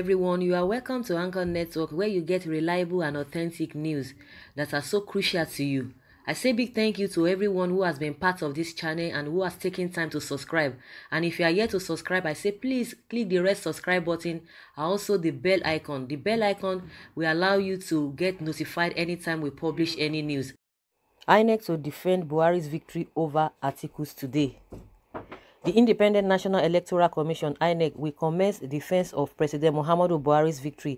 Everyone, you are welcome to Anchor Network where you get reliable and authentic news that are so crucial to you. I say big thank you to everyone who has been part of this channel and who has taken time to subscribe. And if you are yet to subscribe, I say please click the red subscribe button and also the bell icon. The bell icon will allow you to get notified anytime we publish any news. INEC to defend Buhari's victory over articles today. The Independent National Electoral Commission INEC will commence defense of President Muhammadu Buhari's victory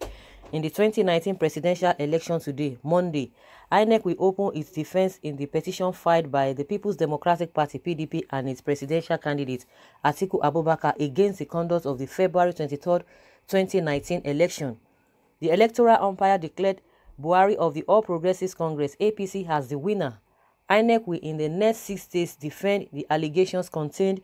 in the 2019 presidential election today, Monday. INEC will open its defense in the petition filed by the People's Democratic Party PDP and its presidential candidate Atiku Abubakar against the conduct of the February 23, 2019 election. The electoral umpire declared Buhari of the All Progressives Congress APC as the winner. INEC will in the next six days defend the allegations contained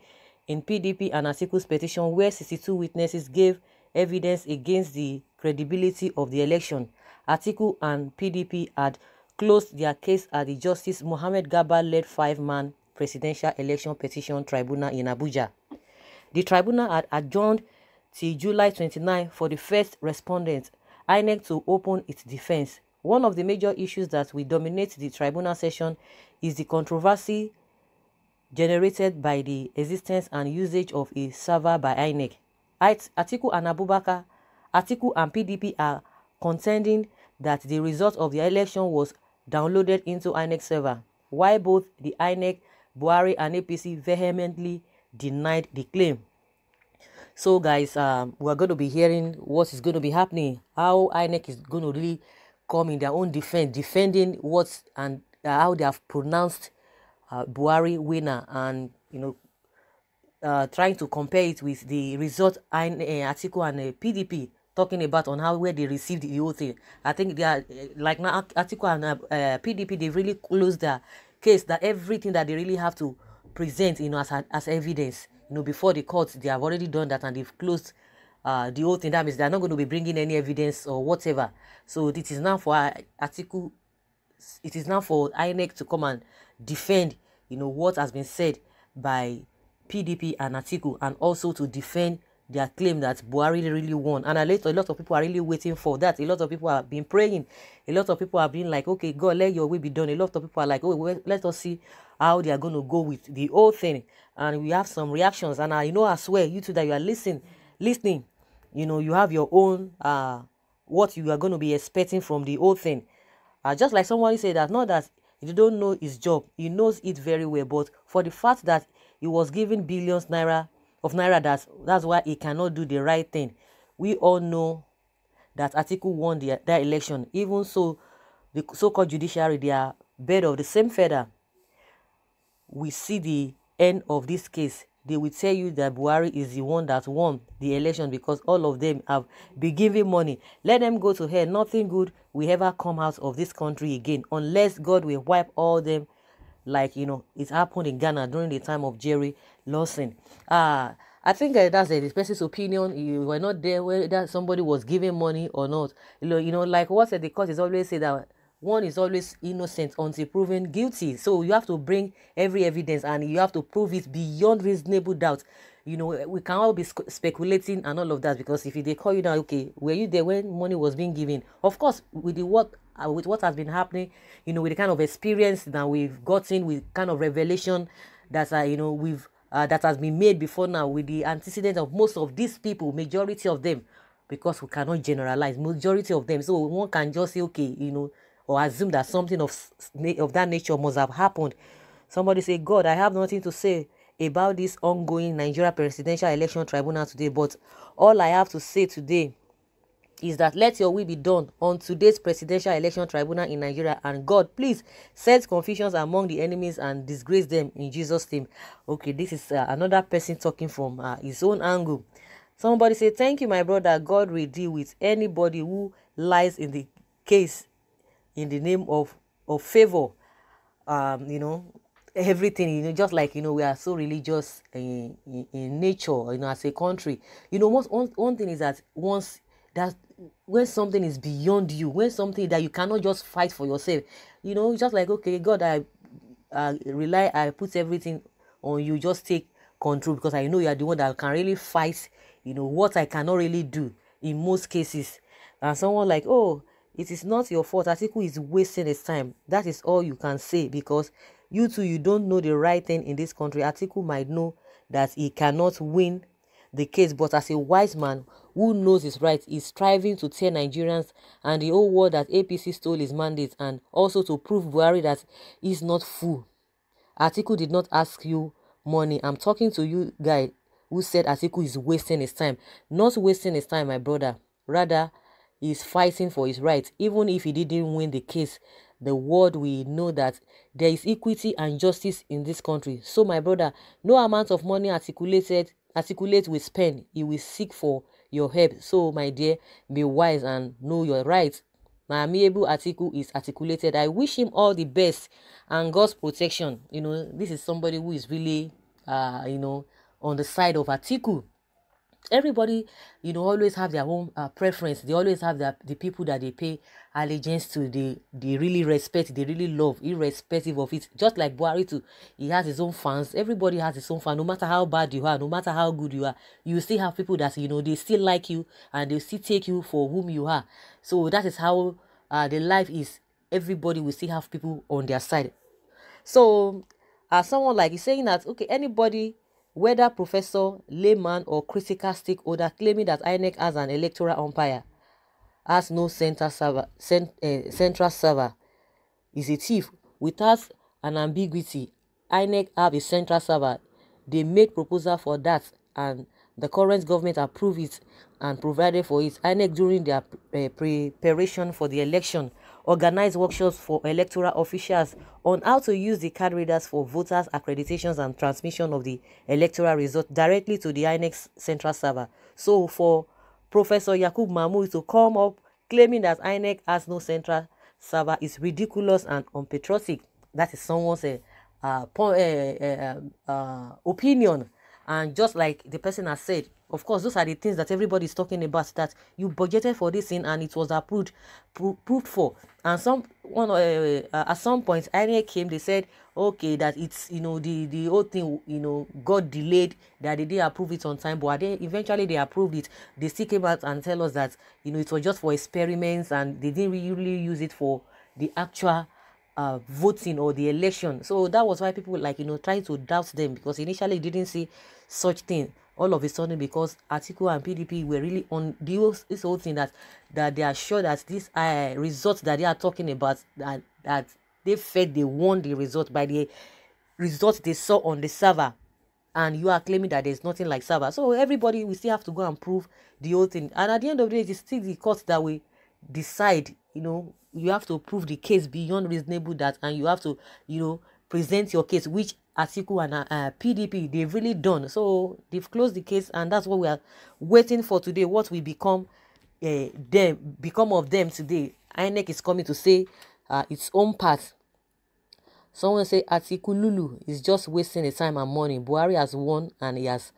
in PDP and Atiku's petition where 62 witnesses gave evidence against the credibility of the election. Atiku and PDP had closed their case at the Justice Mohammed Garba-led five-man presidential election petition tribunal in Abuja. The tribunal had adjourned till July 29 for the first respondent, INEC, to open its defense. One of the major issues that will dominate the tribunal session is the controversy generated by the existence and usage of a server by INEC. Atiku and Abubakar, Atiku and PDP are contending that the result of the election was downloaded into INEC server, while both the INEC, Buhari and APC vehemently denied the claim. So guys, um, we're going to be hearing what is going to be happening, how INEC is going to really come in their own defense, defending what and uh, how they have pronounced uh, Buhari winner and, you know, uh, trying to compare it with the result in uh, Atiku and uh, PDP talking about on how where they received the whole thing. I think they are uh, like now Atiku and uh, PDP they really closed their case that everything that they really have to present you know as as evidence you know before the court they have already done that and they've closed uh, the whole thing. That means they're not going to be bringing any evidence or whatever. So it is now for uh, Atiku. It is now for INEC to come and defend you know what has been said by PDP and Atiku and also to defend their claim that Buhari really won. And a lot, a lot of people are really waiting for that. A lot of people have been praying. A lot of people have been like, okay, God, let your will be done. A lot of people are like, oh, let us see how they are going to go with the whole thing. And we have some reactions. And I know as well, you too, that you are listening, listening, you know, you have your own, uh, what you are going to be expecting from the whole thing. Uh, just like someone said that, not that he don't know his job, he knows it very well, but for the fact that he was given billions naira of naira that's that's why he cannot do the right thing. We all know that Atiku won the, that election. Even so the so-called judiciary they are bed of the same feather. We see the end of this case they will tell you that Buhari is the one that won the election because all of them have been giving money. Let them go to hell. Nothing good will ever come out of this country again unless God will wipe all them like you know it happened in Ghana during the time of Jerry Rawlings. Uh I think uh, that's a person's opinion. You were not there whether somebody was giving money or not. You know, you know, like what the court is always say that one is always innocent until proven guilty. So you have to bring every evidence and you have to prove it beyond reasonable doubt. You know, we can all be speculating and all of that because if they call you now, okay, were you there when money was being given? Of course, with the what uh, with what has been happening, you know, with the kind of experience that we've gotten, with kind of revelation that uh, you know we've uh, that has been made before now, with the antecedent of most of these people, majority of them, because we cannot generalize, majority of them. So one can just say, okay, you know, or assume that something of of that nature must have happened. Somebody say, God, I have nothing to say about this ongoing Nigeria presidential election tribunal today, but all I have to say today is that let your will be done on today's presidential election tribunal in Nigeria and God please set confusions among the enemies and disgrace them in Jesus name. Okay this is uh, another person talking from uh, his own angle. Somebody say thank you my brother. God will deal with anybody who lies in the case in the name of of favor um you know everything you know just like you know we are so religious in, in, in nature you know as a country you know one, one thing is that once that when something is beyond you when something that you cannot just fight for yourself you know just like okay god i uh, rely i put everything on you just take control because i know you are the one that can really fight you know what i cannot really do in most cases. And someone like, oh, it is not your fault. Atiku is wasting his time. That is all you can say because you too, you don't know the right thing in this country. Atiku might know that he cannot win the case, but as a wise man who knows his right, is striving to tell Nigerians and the whole world that APC stole his mandate and also to prove Buhari that he's not fool. Atiku did not ask you money. I'm talking to you guy who said Atiku is wasting his time. Not wasting his time, my brother. Rather, he's fighting for his rights. Even if he didn't win the case, the world will know that there is equity and justice in this country. So, my brother, no amount of money articulated articulate with pen, he will seek for your help. So, my dear, be wise and know your rights. My amiable Atiku is articulated. I wish him all the best and God's protection. You know, this is somebody who is really, uh, you know, on the side of Atiku everybody you know always have their own uh, preference. They always have the, the people that they pay allegiance to. They they really respect they really love irrespective of it. Just like Buhari too he has his own fans. Everybody has his own fan. No matter how bad you are no matter how good you are you still have people that you know they still like you and they still take you for whom you are. So that is how uh, the life is. Everybody will still have people on their side. So as uh, someone like is saying that okay anybody whether professor, layman, or critical stakeholder claiming that INEC as an electoral umpire has no center server, cent, uh, central server is a thief without an ambiguity. INEC have a central server. They made proposal for that and the current government approved it and provided for it. INEC during their uh, preparation for the election organize workshops for electoral officials on how to use the card readers for voters accreditations and transmission of the electoral result directly to the INEC central server. So for Professor Yakubu Mahmood to come up claiming that INEC has no central server is ridiculous and unpatriotic. That is someone's uh, uh, uh, uh, opinion. And just like the person has said, of course, those are the things that everybody is talking about. That you budgeted for this thing and it was approved, pro proved for. And some one uh, uh, at some point, INEC came. They said, okay, that it's you know the the whole thing you know got delayed. That they didn't approve it on time, but they eventually they approved it. They still came out and tell us that you know it was just for experiments and they didn't really use it for the actual uh, voting or the election. So that was why people like you know trying to doubt them because initially didn't see such thing. All of a sudden because Atiku and PDP were really on the this whole thing that that they are sure that this uh, results that they are talking about that that they felt they won the result by the results they saw on the server. And you are claiming that there's nothing like server. So everybody we still have to go and prove the whole thing. And at the end of the day it's still the court that we decide you know you have to prove the case beyond reasonable doubt and you have to you know present your case which Atiku and uh, PDP, they've really done. So they've closed the case, and that's what we are waiting for today. What will become uh, them, become of them today? INEC is coming to say uh, its own part. Someone say Atiku Lulu is just wasting his time and money. Buhari has won, and he has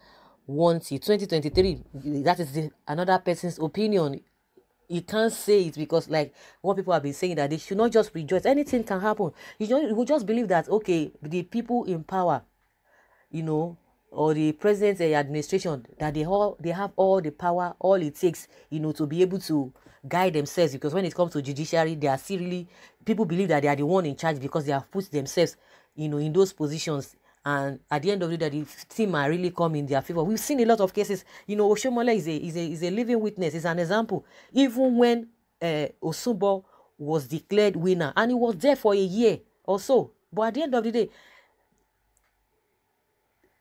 won till 2023. That is the, another person's opinion you can't say it because like what people have been saying that they should not just rejoice. Anything can happen. You, just, you just believe that okay the people in power you know or the president uh, administration that they all they have all the power all it takes you know to be able to guide themselves. Because when it comes to judiciary they are really people believe that they are the one in charge because they have put themselves you know in those positions and at the end of the day, the team are really come in their favor. We've seen a lot of cases. You know, Oshiomhole is a is a is a living witness. Is an example. Even when uh, Osunbor was declared winner, and he was there for a year or so, but at the end of the day,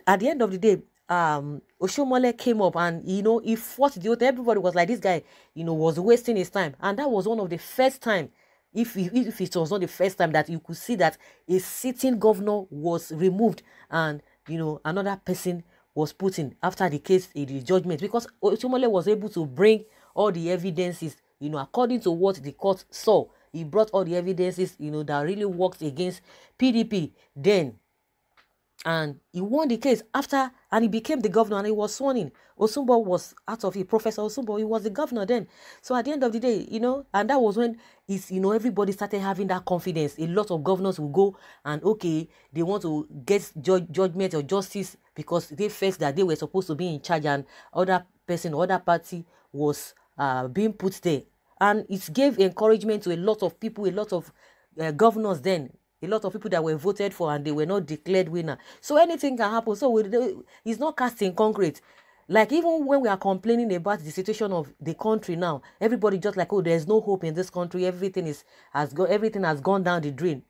at the end of the day, um, Oshiomhole came up and you know he fought the oath. Everybody was like, this guy, you know, was wasting his time, and that was one of the first time if, if it was not the first time that you could see that a sitting governor was removed and you know another person was put in after the case eh, the judgment because Oshiomhole was able to bring all the evidences you know according to what the court saw. He brought all the evidences you know that really worked against PDP then and he won the case after and he became the governor and he was sworn in Osunbor was out of it. Professor Osunbor he was the governor then. So at the end of the day you know and that was when it's you know everybody started having that confidence. A lot of governors will go and okay they want to get ju- judgment or justice because they felt that they were supposed to be in charge and other person other party was uh, being put there. And it gave encouragement to a lot of people, a lot of uh, governors then, a lot of people that were voted for and they were not declared winner. So anything can happen. So we, it's not cast in concrete. Like even when we are complaining about the situation of the country now, everybody just like, oh, there's no hope in this country. Everything is has gone, everything has gone down the drain.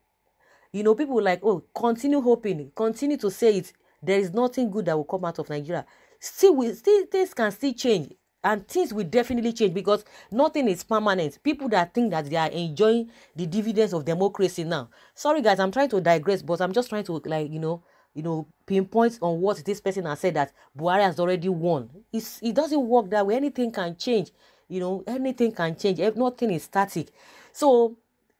You know, people like, oh, continue hoping, continue to say it. There is nothing good that will come out of Nigeria. Still, we still things can still change and things will definitely change because nothing is permanent. People that think that they are enjoying the dividends of democracy now. Sorry guys i'm trying to digress but i'm just trying to like you know you know pinpoint on what this person has said that buhari has already won. It's, it doesn't work that way. Anything can change you know anything can change. Nothing is static. So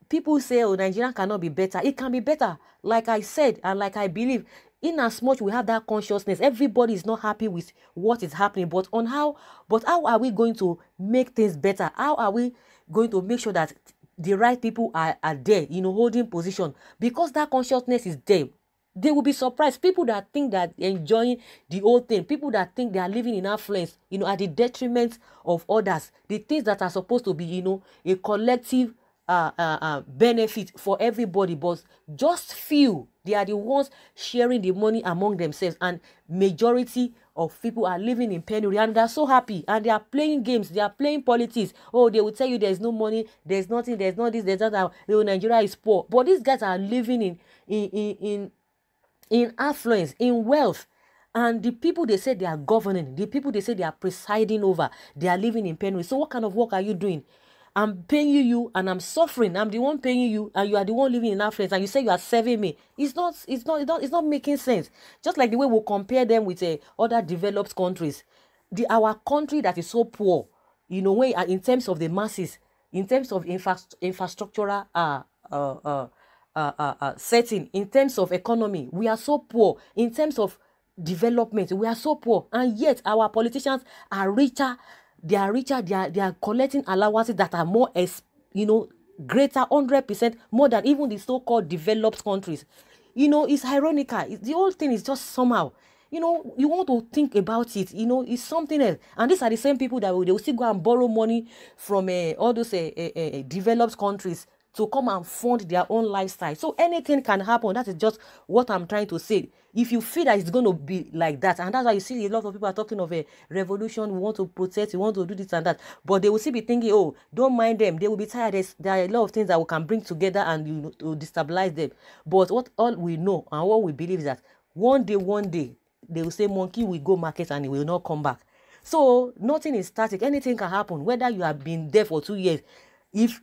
people say oh nigeria cannot be better. It can be better like i said and like i believe in as much we have that consciousness everybody is not happy with what is happening but on how but how are we going to make things better? How are we going to make sure that the right people are, are there you know holding position? Because that consciousness is there. They will be surprised. People that think that enjoying the old thing people that think they are living in affluence you know at the detriment of others. The things that are supposed to be you know a collective uh, uh, uh, benefit for everybody, but just few they are the ones sharing the money among themselves, and majority of people are living in penury and they're so happy and they are playing games, they are playing politics. Oh, they will tell you there's no money, there's nothing, there's not this, there's that. Oh, Nigeria is poor, but these guys are living in in in in, in affluence, in wealth. And the people they say they are governing, the people they say they are presiding over, they are living in penury. So, what kind of work are you doing? I'm paying you you, and I'm suffering. I'm the one paying you and you are the one living in affluence and you say you are serving me. It's not it's not it's not, it's not making sense. Just like the way we we'll compare them with uh, other developed countries. The our country that is so poor, you know, when, uh, in terms of the masses, in terms of infra- infrastructural uh, uh, uh, uh, uh, uh, setting, in terms of economy, we are so poor. In terms of development, we are so poor. And yet our politicians are richer they are richer they are they are collecting allowances that are more you know greater 100% more than even the so-called developed countries. You know it's ironical. It's, the whole thing is just somehow you know you want to think about it you know it's something else. And these are the same people that will, they will still go and borrow money from uh, all those uh, uh, developed countries to come and fund their own lifestyle. So anything can happen. That is just what I'm trying to say. If you feel that it's going to be like that, and that's why you see a lot of people are talking of a revolution, we want to protest, we want to do this and that, but they will still be thinking, oh, don't mind them. They will be tired. There's, there are a lot of things that we can bring together and you know, to destabilize them. But what all we know and what we believe is that one day, one day, they will say monkey will go market and it will not come back. So nothing is static. Anything can happen. Whether you have been there for two years, if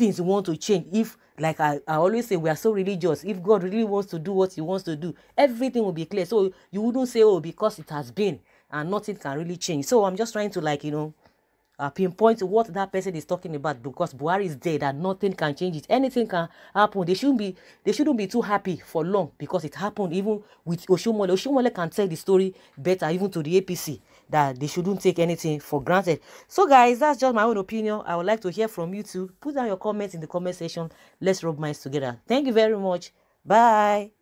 things want to change if like I, I always say we are so religious if god really wants to do what he wants to do everything will be clear so you wouldn't say oh because it has been and nothing can really change so i'm just trying to like you know uh, pinpoint what that person is talking about because Buhari is dead and nothing can change it. Anything can happen. They shouldn't be they shouldn't be too happy for long because it happened even with Oshiomhole. Oshiomhole can tell the story better even to the APC that they shouldn't take anything for granted. So, guys, that's just my own opinion. I would like to hear from you too. Put down your comments in the comment section. Let's rub minds together. Thank you very much. Bye.